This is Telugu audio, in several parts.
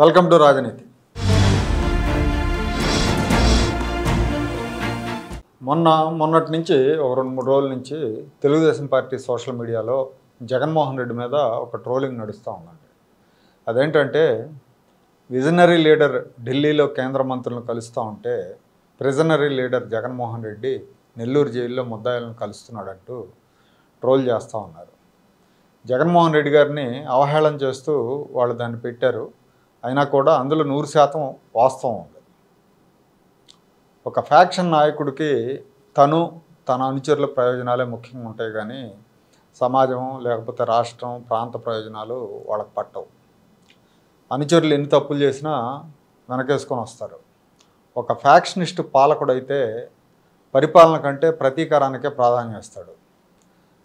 వెల్కమ్ టు రాజనీతి. మొన్న మొన్నటి నుంచి ఒక రెండు మూడు రోజుల నుంచి తెలుగుదేశం పార్టీ సోషల్ మీడియాలో జగన్మోహన్ రెడ్డి మీద ఒక ట్రోలింగ్ నడుస్తూ ఉందండి. అదేంటంటే విజనరీ లీడర్ ఢిల్లీలో కేంద్ర మంత్రులను కలుస్తూ ఉంటే ప్రిజనరీ లీడర్ జగన్మోహన్ రెడ్డి నెల్లూరు జైల్లో ముద్దాయిలను కలుస్తున్నాడంటూ ట్రోల్ చేస్తూ ఉన్నారు. జగన్మోహన్ రెడ్డి గారిని అవహేళన చేస్తూ వాళ్ళు దాన్ని పెట్టారు. అయినా కూడా అందులో నూరు శాతం వాస్తవం ఉంది. ఒక ఫ్యాక్షన్ నాయకుడికి తను తన అనుచరుల ప్రయోజనాలే ముఖ్యంగా ఉంటాయి కానీ సమాజం లేకపోతే రాష్ట్రం ప్రాంత ప్రయోజనాలు వాళ్ళకి పట్టవు. అనుచరులు ఎన్ని తప్పులు చేసినా వెనకేసుకొని వస్తారు. ఒక ఫ్యాక్షనిస్ట్ పాలకుడైతే పరిపాలన కంటే ప్రతీకారానికే ప్రాధాన్యం ఇస్తాడు.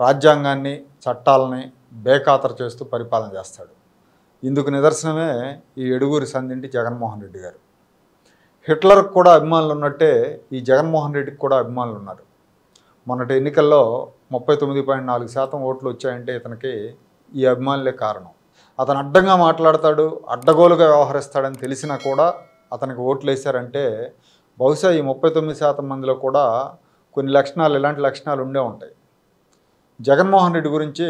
రాజ్యాంగాన్ని చట్టాలని బేఖాతరు చేస్తూ పరిపాలన చేస్తాడు. ఇందుకు నిదర్శనమే ఈ ఎడుగురి సంధింటి జగన్మోహన్ రెడ్డి గారు. హిట్లర్కి కూడా అభిమానులు ఉన్నట్టే ఈ జగన్మోహన్ రెడ్డికి కూడా అభిమానులు ఉన్నారు. మొన్నటి ఎన్నికల్లో ముప్పై తొమ్మిది పాయింట్ నాలుగు శాతం ఓట్లు వచ్చాయంటే ఇతనికి ఈ అభిమానులే కారణం. అతను అడ్డంగా మాట్లాడతాడు అడ్డగోలుగా వ్యవహరిస్తాడని తెలిసినా కూడా అతనికి ఓట్లు వేశారంటే బహుశా ఈ ముప్పై తొమ్మిది శాతం మందిలో కూడా కొన్ని లక్షణాలు ఇలాంటి లక్షణాలు ఉండే ఉంటాయి. జగన్మోహన్ రెడ్డి గురించి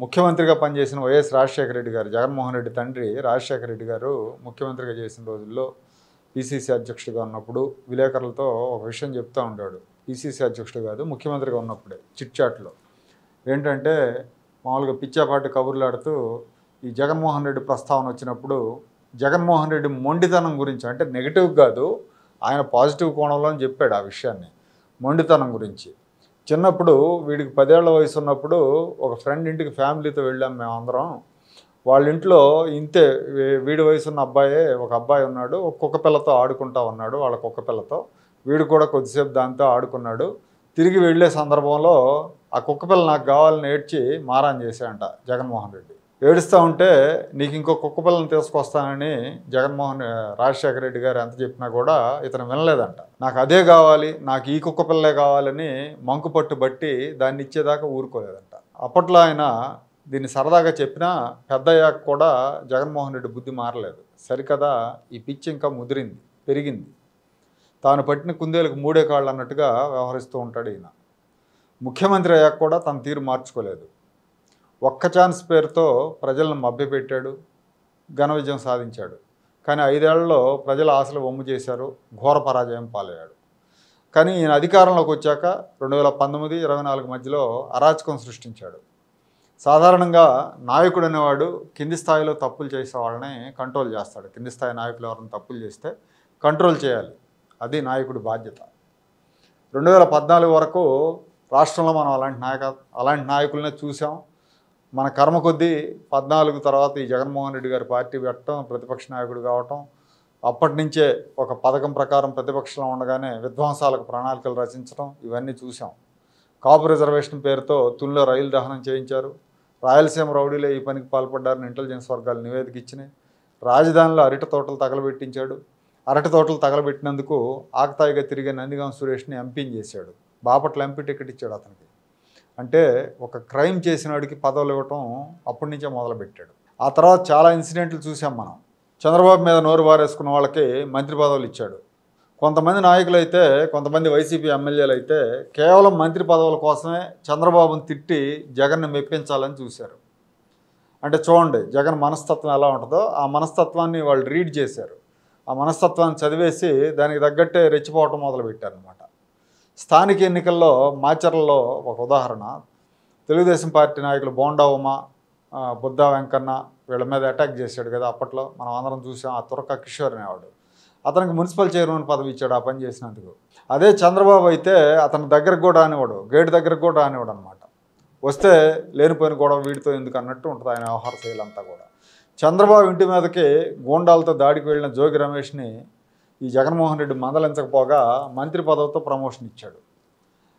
ముఖ్యమంత్రిగా పనిచేసిన వైఎస్ రాజశేఖర రెడ్డి గారు జగన్మోహన్ రెడ్డి తండ్రి రాజశేఖర రెడ్డి గారు ముఖ్యమంత్రిగా చేసిన రోజుల్లో పిసిసి అధ్యక్షుడిగా ఉన్నప్పుడు విలేకరులతో ఒక విషయం చెప్తూ ఉండాడు పిసిసి అధ్యక్షుడు కాదు ముఖ్యమంత్రిగా ఉన్నప్పుడే చిట్చాట్లో ఏంటంటే మామూలుగా పిచ్చాపాటి కబుర్లాడుతూ ఈ జగన్మోహన్ రెడ్డి ప్రస్తావన వచ్చినప్పుడు జగన్మోహన్ రెడ్డి మొండితనం గురించి అంటే నెగిటివ్ కాదు ఆయన పాజిటివ్ కోణంలో అని చెప్పాడు ఆ విషయాన్ని. మొండితనం గురించి. చిన్నప్పుడు వీడికి పదేళ్ళ వయసు ఉన్నప్పుడు ఒక ఫ్రెండ్ ఇంటికి ఫ్యామిలీతో వెళ్ళాం మేమందరం వాళ్ళ ఇంట్లో ఇంతే వీడి వయసు ఉన్న అబ్బాయే ఒక అబ్బాయి ఉన్నాడు ఒక కుక్క పిల్లతో ఆడుకుంటా ఉన్నాడు వాళ్ళ కుక్క పిల్లతో. వీడు కూడా కొద్దిసేపు దాంతో ఆడుకున్నాడు. తిరిగి వెళ్ళే సందర్భంలో ఆ కుక్క పిల్ల నాకు కావాలని ఏడ్చి మారాన్ చేశాడంట జగన్మోహన్ రెడ్డి. ఏడుస్తూ ఉంటే నీకు ఇంకో కుక్క పిల్లని తీసుకొస్తానని జగన్మోహన్ రాజశేఖర రెడ్డి గారు ఎంత చెప్పినా కూడా ఇతను వినలేదంట. నాకు అదే కావాలి నాకు ఈ కుక్క పిల్లే కావాలని మంకు పట్టు బట్టి దాన్ని ఇచ్చేదాకా ఊరుకోలేదంట. అప్పట్లో ఆయన దీన్ని సరదాగా చెప్పినా పెద్దయ్యాక కూడా జగన్మోహన్ రెడ్డి బుద్ధి మారలేదు. సరికదా ఈ పిచ్చి ఇంకా ముదిరింది పెరిగింది. తాను పట్టిన కుందేలకు మూడే కాళ్ళు అన్నట్టుగా వ్యవహరిస్తూ ఉంటాడు ఈయన. ముఖ్యమంత్రి అయ్యాక కూడా తన తీరు మార్చుకోలేదు. ఒక్క ఛాన్స్ పేరుతో ప్రజలను మభ్యపెట్టాడు ఘన విజయం సాధించాడు. కానీ ఐదేళ్ళలో ప్రజల ఆశలు వమ్ము చేశారు ఘోర పరాజయం పాలయ్యాడు. కానీ ఈయన అధికారంలోకి వచ్చాక రెండు వేల పంతొమ్మిది ఇరవై నాలుగు మధ్యలో అరాచకం సృష్టించాడు. సాధారణంగా నాయకుడు అనేవాడు కింది స్థాయిలో తప్పులు చేసే వాళ్ళని కంట్రోల్ చేస్తాడు. కింది స్థాయి నాయకులు ఎవరైనా తప్పులు చేస్తే కంట్రోల్ చేయాలి. అది నాయకుడి బాధ్యత. రెండు వేల పద్నాలుగు వరకు రాష్ట్రంలో మనం అలాంటి నాయక అలాంటి నాయకులనే చూసాం. మన కర్మ కొద్దీ పద్నాలుగు తర్వాత ఈ జగన్మోహన్ రెడ్డి గారి పార్టీ పెట్టడం ప్రతిపక్ష నాయకుడు కావటం అప్పటి నుంచే ఒక పథకం ప్రకారం ప్రతిపక్షంలో ఉండగానే విధ్వంసాలకు ప్రణాళికలు రచించడం ఇవన్నీ చూసాం కాపు రిజర్వేషన్ పేరుతో తుల్లో రైలు దహనం చేయించారు. రాయలసీమ రౌడీలే ఈ పనికి పాల్పడ్డారని ఇంటెలిజెన్స్ వర్గాలు నివేదిక ఇచ్చినాయి. రాజధానిలో అరటి తోటలు తగలబెట్టించాడు. అరటి తోటలు తగలబెట్టినందుకు ఆకతాయిగా తిరిగే నందిగాం సురేష్ని ఎంపీని చేశాడు. బాపట్ల ఎంపీ టికెట్ ఇచ్చాడు అతనికి. అంటే ఒక క్రైమ్ చేసిన వాడికి పదవులు ఇవ్వటం అప్పటి నుంచే మొదలుపెట్టాడు. ఆ తర్వాత చాలా ఇన్సిడెంట్లు చూసాం మనం. చంద్రబాబు మీద నోరు బారేసుకున్న వాళ్ళకి మంత్రి పదవులు ఇచ్చాడు. కొంతమంది నాయకులు అయితే కొంతమంది వైసీపీ ఎమ్మెల్యేలు అయితే కేవలం మంత్రి పదవుల కోసమే చంద్రబాబును తిట్టి జగన్ను మెప్పించాలని చూశారు. అంటే చూడండి జగన్ మనస్తత్వం ఎలా ఉంటుందో ఆ మనస్తత్వాన్ని వాళ్ళు రీడ్ చేశారు. ఆ మనస్తత్వాన్ని చదివేసి దానికి తగ్గట్టే రెచ్చిపోవటం మొదలుపెట్టారనమాట స్థానిక ఎన్నికల్లో మాచర్లలో ఒక ఉదాహరణ. తెలుగుదేశం పార్టీ నాయకులు బోండా ఉమ బుద్ధా వెంకన్న వీళ్ళ మీద అటాక్ చేశాడు కదా అప్పట్లో. మనం అందరం చూసాం ఆ తురక కిషోర్ అనేవాడు. అతనికి మున్సిపల్ చైర్మన్ పదవి ఇచ్చాడు ఆ పని చేసినందుకు. అదే చంద్రబాబు అయితే అతని దగ్గరకు కూడా రానివాడు గేటు దగ్గరకు కూడా రానివాడు అనమాట వస్తే లేనిపోయిన గొడవ వీడితో ఎందుకు అన్నట్టు ఉంటుంది ఆయన వ్యవహార శైలి అంతా కూడా. చంద్రబాబు ఇంటి మీదకి గూండాలతో దాడికి వెళ్ళిన జోగి రమేష్ని ఈ జగన్మోహన్ రెడ్డి మందలించకపోగా మంత్రి పదవితో ప్రమోషన్ ఇచ్చాడు.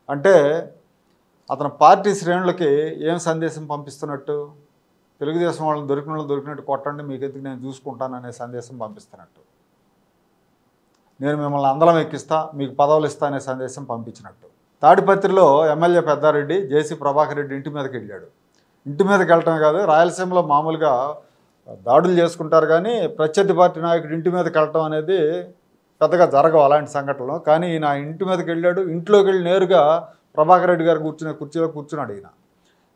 అంటే అతను పార్టీ శ్రేణులకి ఏం సందేశం పంపిస్తున్నట్టు? తెలుగుదేశం వాళ్ళని దొరికిన వాళ్ళు దొరికినట్టు కొట్టండి మీకు ఎందుకు నేను చూసుకుంటాననే సందేశం పంపిస్తున్నట్టు. నేను మిమ్మల్ని అందలం ఎక్కిస్తా మీకు పదవులు ఇస్తా అనే సందేశం పంపించినట్టు. తాడిపత్రిలో ఎమ్మెల్యే పెద్దారెడ్డి జేసీ ప్రభాకర్ రెడ్డి ఇంటి మీదకి వెళ్ళాడు. ఇంటి మీదకి వెళ్ళటమే కాదు రాయలసీమలో మామూలుగా దాడులు చేసుకుంటారు కానీ ప్రత్యర్థి పార్టీ నాయకుడు ఇంటి మీదకి వెళ్ళటం అనేది పెద్దగా జరగవు అలాంటి సంఘటనలు. కానీ ఈయన ఇంటి మీదకి వెళ్ళాడు. ఇంట్లోకి వెళ్ళి నేరుగా ప్రభాకర్ రెడ్డి గారు కూర్చునే కుర్చీలో కూర్చున్నాడు ఈయన.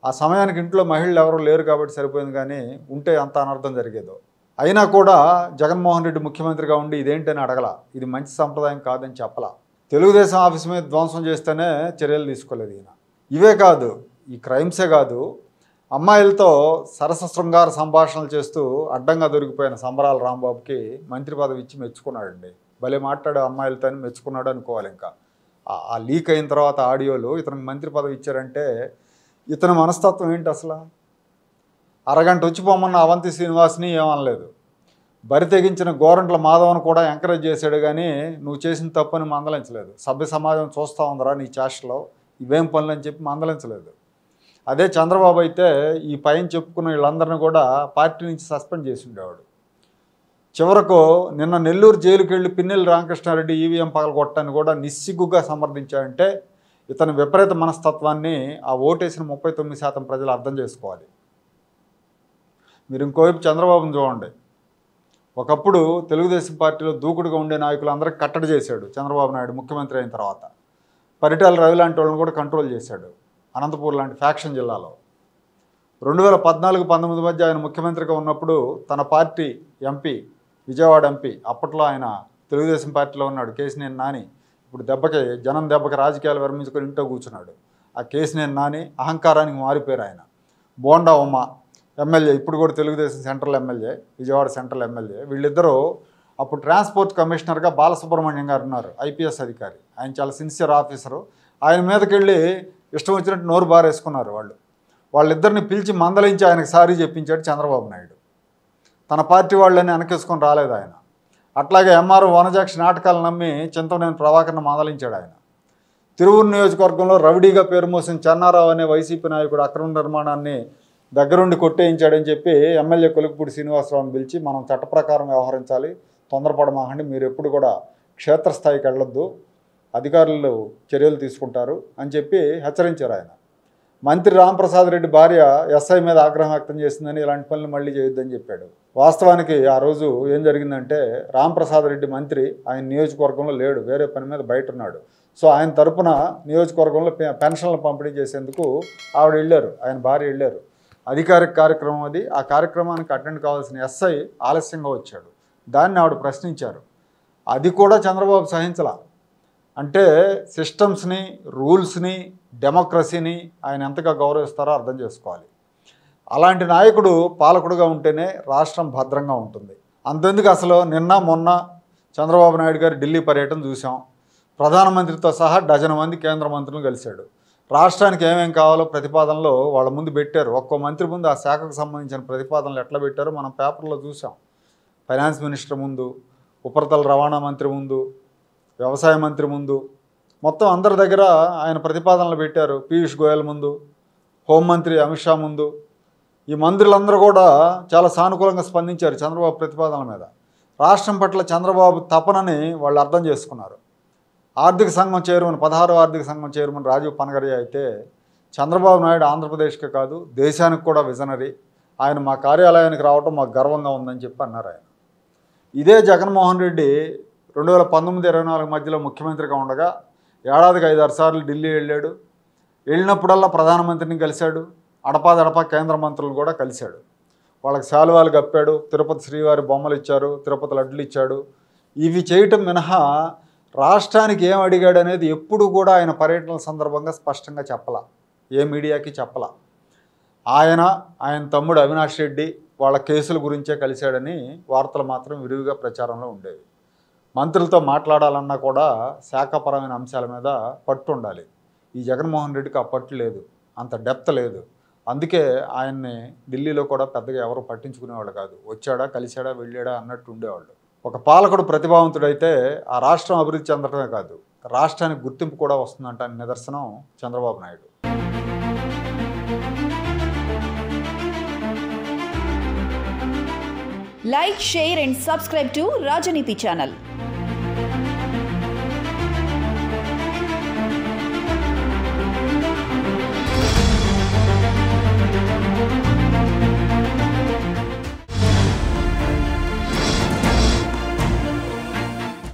ఆ సమయానికి ఇంట్లో మహిళలు ఎవరు లేరు కాబట్టి సరిపోయింది కానీ ఉంటే అంత అనర్థం జరిగేదో. అయినా కూడా జగన్మోహన్ రెడ్డి ముఖ్యమంత్రిగా ఉండి ఇదేంటని అడగల. ఇది మంచి సంప్రదాయం కాదని చెప్పలా. తెలుగుదేశం ఆఫీస్ మీద ధ్వంసం చేస్తేనే చర్యలు తీసుకోలేదు ఈయన. ఇవే కాదు ఈ క్రైమ్సే కాదు. అమ్మాయిలతో సరస శృంగార సంభాషణలు చేస్తూ అడ్డంగా దొరికిపోయిన సంబరాల రాంబాబుకి మంత్రి పదవి ఇచ్చి మెచ్చుకున్నాడండి. భలే మాట్లాడే అమ్మాయిలతో మెచ్చుకున్నాడు అనుకోవాలి ఇంకా. ఆ- లీక్ అయిన తర్వాత ఆడియోలు ఇతనికి మంత్రి పదవి ఇచ్చారంటే ఇతని మనస్తత్వం ఏంటి అసలు? అరగంట వచ్చిపోమన్న అవంతి శ్రీనివాస్ని ఏమనలేదు. బరి తెగించిన గోరంట్ల మాధవన్ కూడా ఎంకరేజ్ చేశాడు కానీ నువ్వు చేసిన తప్పని మందలించలేదు. సభ్య సమాజం చూస్తూ ఉందరా నీ చేష్టలో ఇవేం పనులు అని చెప్పి మందలించలేదు. అదే చంద్రబాబు అయితే ఈ పైన చెప్పుకున్న వీళ్ళందరినీ కూడా పార్టీ నుంచి సస్పెండ్ చేసి ఉండేవాడు. చివరకు నిన్న నెల్లూరు జైలుకి వెళ్ళి పిన్నెల్లి రామకృష్ణారెడ్డి ఈవీఎం పగలగొట్టని కూడా నిస్సిగ్గుగా సమర్థించాడంటే ఇతని విపరీత మనస్తత్వాన్ని ఆ ఓటేసిన ముప్పై తొమ్మిది శాతం ప్రజలు అర్థం చేసుకోవాలి. మీరు ఇంకోవైపు చంద్రబాబును చూడండి. ఒకప్పుడు తెలుగుదేశం పార్టీలో దూకుడుగా ఉండే నాయకులందరికీ కట్టడి చేశాడు చంద్రబాబు నాయుడు ముఖ్యమంత్రి అయిన తర్వాత. పరిటాల రవి లాంటి వాళ్ళని కూడా కంట్రోల్ చేశాడు అనంతపూర్ లాంటి ఫ్యాక్షన్ జిల్లాలో. రెండు వేల పద్నాలుగు పంతొమ్మిది మధ్య ఆయన ముఖ్యమంత్రిగా ఉన్నప్పుడు తన పార్టీ ఎంపీ విజయవాడ ఎంపీ అప్పట్లో ఆయన తెలుగుదేశం పార్టీలో ఉన్నాడు కేసినేని నాని. ఇప్పుడు దెబ్బకి జనం దెబ్బకి రాజకీయాలు విరమించుకొని ఇంట్లో కూర్చున్నాడు. ఆ కేసినేని నాని అహంకారానికి మారిపోయారు ఆయన. బోండా ఉమ్మ ఎమ్మెల్యే ఇప్పుడు కూడా Telugudesam central MLA Vijayawada central MLA. వీళ్ళిద్దరూ అప్పుడు ట్రాన్స్పోర్ట్ కమిషనర్గా బాలసుబ్రహ్మణ్యం గారు ఉన్నారు ఐపీఎస్ అధికారి. ఆయన చాలా సిన్సియర్ ఆఫీసరు ఆయన మీదకి వెళ్ళి ఇష్టం వచ్చినట్టు నోరు బారేసుకున్నారు వాళ్ళు. వాళ్ళిద్దరిని పిలిచి మందలించి ఆయనకు సారీ చెప్పించాడు చంద్రబాబు నాయుడు. తన పార్టీ వాళ్ళని వెనకేసుకొని రాలేదు ఆయన. అట్లాగే ఎంఆర్ వనజాక్షి నాటకాలు నమ్మి చింతనేని ప్రభాకర్ని మందలించాడు ఆయన. తిరువురు నియోజకవర్గంలో రవిడీగా పేరు మోసిన చెన్నారావు అనే వైసీపీ నాయకుడు అక్రమ నిర్మాణాన్ని దగ్గరుండి కొట్టేయించాడని చెప్పి ఎమ్మెల్యే కొలుకుపూడి శ్రీనివాసరావుని పిలిచి మనం చట్ట ప్రకారం వ్యవహరించాలి తొందరపడమాకండి మీరు ఎప్పుడు కూడా క్షేత్రస్థాయికి వెళ్ళొద్దు అధికారులు చర్యలు తీసుకుంటారు అని చెప్పి హెచ్చరించారు ఆయన. మంత్రి రాంప్రసాద్ రెడ్డి భార్య ఎస్ఐ మీద ఆగ్రహం వ్యక్తం చేసిందని ఇలాంటి పనులు మళ్ళీ చేయొద్దని చెప్పాడు. వాస్తవానికి ఆ రోజు ఏం జరిగిందంటే రాంప్రసాద్ రెడ్డి మంత్రి ఆయన నియోజకవర్గంలో లేడు వేరే పని మీద బయట ఉన్నాడు. సో ఆయన తరపున నియోజకవర్గంలో పెన్షన్లు పంపిణీ చేసేందుకు ఆవిడ వెళ్ళారు ఆయన భార్య వెళ్ళారు. అధికారిక కార్యక్రమం అది. ఆ కార్యక్రమానికి అటెండ్ కావాల్సిన ఎస్ఐ ఆలస్యంగా వచ్చాడు. దాన్ని ఆవిడ ప్రశ్నించారు. అది కూడా చంద్రబాబు సహించలా. అంటే సిస్టమ్స్ని రూల్స్ని డెమోక్రసీని ఆయన ఎంతగా గౌరవిస్తారో అర్థం చేసుకోవాలి. అలాంటి నాయకుడు పాలకుడుగా ఉంటేనే రాష్ట్రం భద్రంగా ఉంటుంది. అంతెందుకు అసలు నిన్న మొన్న చంద్రబాబు నాయుడు గారు ఢిల్లీ పర్యటన చూసాం ప్రధానమంత్రితో సహా డజన్ మంది కేంద్ర మంత్రులు కలిశాడు. రాష్ట్రానికి ఏమేం కావాలో ప్రతిపాదనలో వాళ్ళ ముందు పెట్టారు. ఒక్కో మంత్రి ముందు ఆ శాఖకు సంబంధించిన ప్రతిపాదనలు ఎట్లా పెట్టారో మనం పేపర్లో చూసాం ఫైనాన్స్ మినిస్టర్ ముందు ఉపరితల రవాణా మంత్రి ముందు వ్యవసాయ మంత్రి ముందు మొత్తం అందరి దగ్గర ఆయన ప్రతిపాదనలు పెట్టారు. పీయూష్ గోయల్ ముందు హోంమంత్రి అమిత్ షా ముందు. ఈ మంత్రులందరూ కూడా చాలా సానుకూలంగా స్పందించారు చంద్రబాబు ప్రతిపాదనల మీద. రాష్ట్రం పట్ల చంద్రబాబు తపనని వాళ్ళు అర్థం చేసుకున్నారు. ఆర్థిక సంఘం చైర్మన్ పదహారు ఆర్థిక సంఘం చైర్మన్ రాజీవ్ పనగరియా అయితే చంద్రబాబు నాయుడు ఆంధ్రప్రదేశ్కే కాదు దేశానికి కూడా విజనరీ. ఆయన మా కార్యాలయానికి రావడం మాకు గర్వంగా ఉందని చెప్పి అన్నారు ఆయన. ఇదే జగన్మోహన్ రెడ్డి రెండు వేల పంతొమ్మిది ఇరవై నాలుగు మధ్యలో ముఖ్యమంత్రిగా ఉండగా ఏడాదికి ఐదారు సార్లు ఢిల్లీ వెళ్ళాడు. వెళ్ళినప్పుడల్లా ప్రధానమంత్రిని కలిశాడు. అడపాదడపా కేంద్ర మంత్రులు కూడా కలిశాడు. వాళ్ళకి శాలువాలు కప్పాడు. తిరుపతి శ్రీవారి బొమ్మలు ఇచ్చారు. తిరుపతి లడ్డులు ఇచ్చాడు. ఇవి చేయటం మినహా రాష్ట్రానికి ఏం అడిగాడు అనేది ఎప్పుడు కూడా ఆయన పర్యటనల సందర్భంగా స్పష్టంగా చెప్పలా. ఏ మీడియాకి చెప్పలా. ఆయన ఆయన తమ్ముడు అవినాష్ రెడ్డి వాళ్ళ కేసుల గురించే కలిశాడని వార్తలు మాత్రం విరివిగా ప్రచారంలో ఉండేవి. మంత్రులతో మాట్లాడాలన్నా కూడా శాఖపరమైన అంశాల మీద పట్టు ఉండాలి. ఈ జగన్మోహన్ రెడ్డికి ఆ పట్టు లేదు. అంత డెప్త్ లేదు. అందుకే ఆయన్ని ఢిల్లీలో కూడా పెద్దగా ఎవరు పట్టించుకునేవాళ్ళు కాదు. వచ్చాడా కలిశాడా వెళ్ళాడా అన్నట్టు ఉండేవాళ్ళు. ఒక పాలకుడు ప్రతిభావంతుడైతే ఆ రాష్ట్రం అభివృద్ధి చెందడమే కాదు రాష్ట్రానికి గుర్తింపు కూడా వస్తుందంట నిదర్శనం Chandrababu Naidu. Like, share, and subscribe to Rajaniti channel.